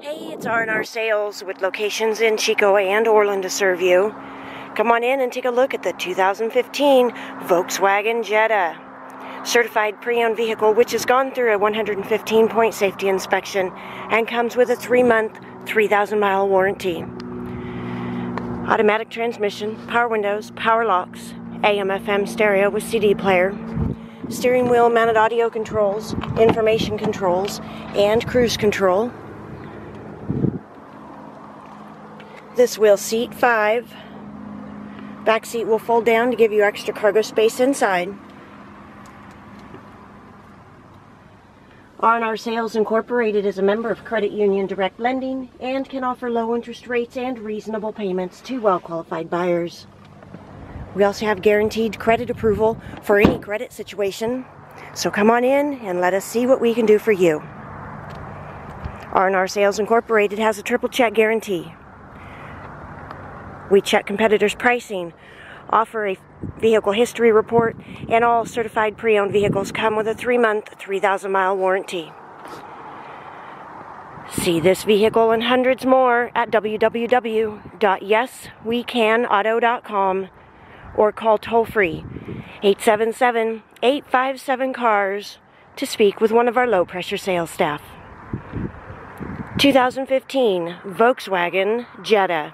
Hey, it's R&R Sales with locations in Chico and Orland to serve you. Come on in and take a look at the 2015 Volkswagen Jetta. Certified pre-owned vehicle which has gone through a 115 point safety inspection and comes with a 3 month, 3,000 mile warranty. Automatic transmission, power windows, power locks, AM FM stereo with CD player, steering wheel mounted audio controls, information controls, and cruise control. This will seat five. Back seat will fold down to give you extra cargo space inside. R&R Sales Incorporated is a member of Credit Union Direct Lending and can offer low interest rates and reasonable payments to well-qualified buyers. We also have guaranteed credit approval for any credit situation. So come on in and let us see what we can do for you. R&R Sales Incorporated has a triple check guarantee. We check competitors' pricing, offer a vehicle history report, and all certified pre-owned vehicles come with a 3-month, 3,000-mile warranty. See this vehicle and hundreds more at www.yeswecanauto.com or call toll free 877 857 CARS to speak with one of our low pressure sales staff. 2015 Volkswagen Jetta.